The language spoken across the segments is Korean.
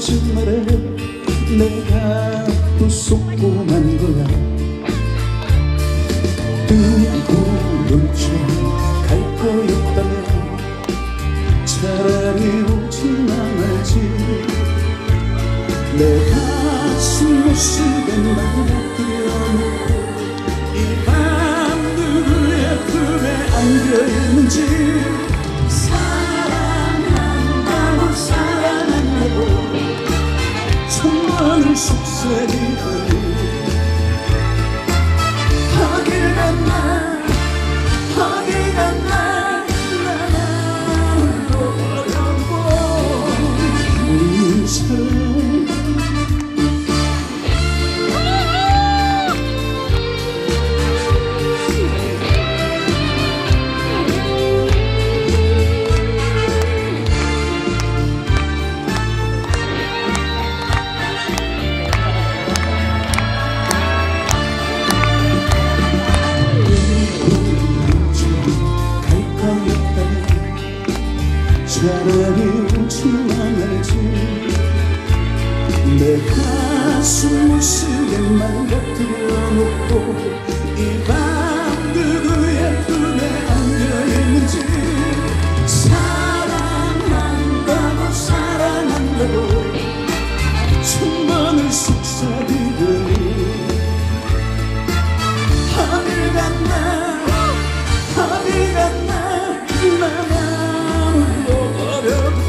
거짓말에 내가 또 속고 만 거야 천번을 속삭이 들어놓고 이 밤 누구의 품에 안겨있는지 사랑한다고 사랑한다고 천번을 속삭이더니 어딜 갔나 어디 갔나 나만 울어버렸고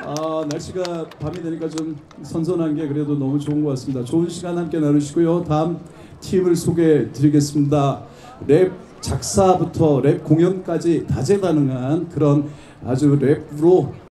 아, 날씨가 밤이 되니까 좀 선선한 게 그래도 너무 좋은 것 같습니다. 좋은 시간 함께 나누시고요. 다음 팀을 소개해 드리겠습니다. 랩 작사부터 랩 공연까지 다재다능한 그런 아주 랩으로